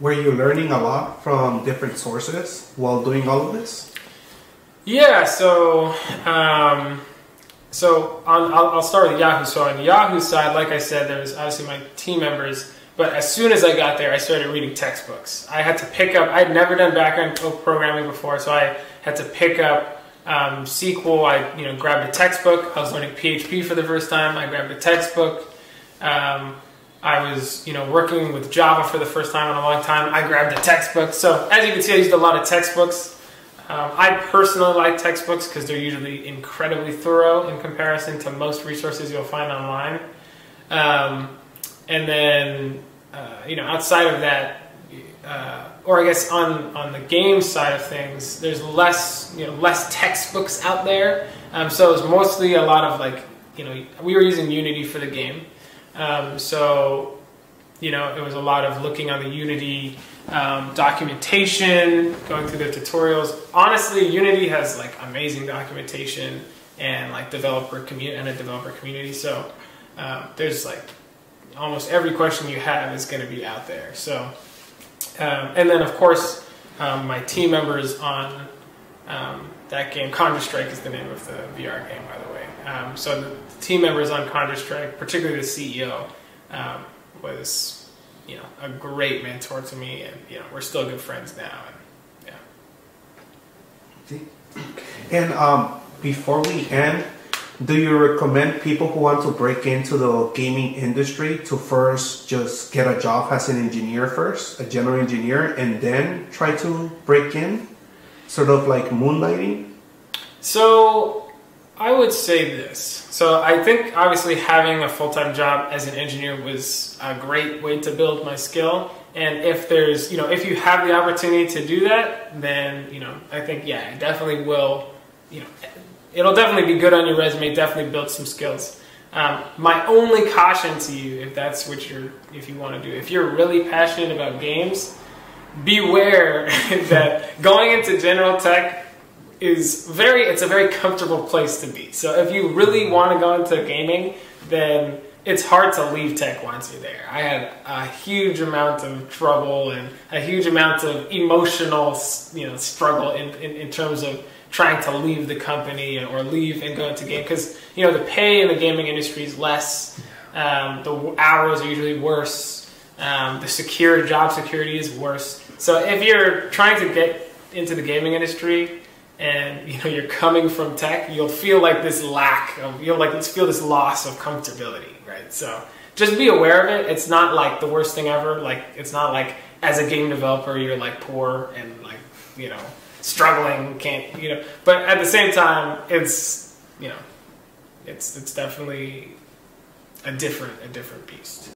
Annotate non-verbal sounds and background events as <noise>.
were you learning a lot from different sources while doing all of this? Yeah, so um, so on, I'll, I'll, start with Yahoo. So on the Yahoo side, like I said, there was obviously my team members, but as soon as I got there, I started reading textbooks. I had to pick up. I'd never done backend programming before, so I had to pick up um, SQL. I you know grabbed a textbook. I was learning PHP for the first time. I grabbed a textbook. Um, I was, you know, working with Java for the first time in a long time. I grabbed a textbook. So as you can see, I used a lot of textbooks. Um, I personally like textbooks because they're usually incredibly thorough in comparison to most resources you'll find online. Um, and then, uh, you know, outside of that, uh, or I guess on, on the game side of things, there's less, you know, less textbooks out there. Um, so it's mostly a lot of like, you know, we were using Unity for the game. Um, so, you know, it was a lot of looking on the Unity um, documentation, going through the tutorials. Honestly, Unity has like amazing documentation and like developer community and a developer community. So um, there's like almost every question you have is going to be out there. So, um, and then of course, um, my team members on that game, Conjure Strike is the name of the VR game, by the way. Um, so the team members on Conjure Strike, particularly the CEO, um, was you know a great mentor to me, and you know we're still good friends now. And yeah. And um, before we end, do you recommend people who want to break into the gaming industry to first just get a job as an engineer first, a general engineer, and then try to break in, sort of like moonlighting? So I would say this. So I think obviously having a full-time job as an engineer was a great way to build my skill. And if there's, you know, if you have the opportunity to do that, then, you know, I think, yeah, it definitely will, you know, it'll definitely be good on your resume, definitely build some skills. Um, my only caution to you, if that's what you're, if you want to do, if you're really passionate about games, beware <laughs> that going into general tech is very it's a very comfortable place to be. So if you really want to go into gaming, then it's hard to leave tech once you're there. I had a huge amount of trouble and a huge amount of emotional, you know, struggle in, in, in terms of trying to leave the company or leave and go into game because you know the pay in the gaming industry is less, um, the hours are usually worse, um, the secure job security is worse. So if you're trying to get into the gaming industry, and <laughs> you know you're coming from tech, you'll feel like this lack of you'll like feel this loss of comfortability, right? So just be aware of it. It's not like the worst thing ever. Like it's not like as a game developer you're like poor and like you know struggling, can't you know. But at the same time, it's you know it's it's definitely a different a different beast.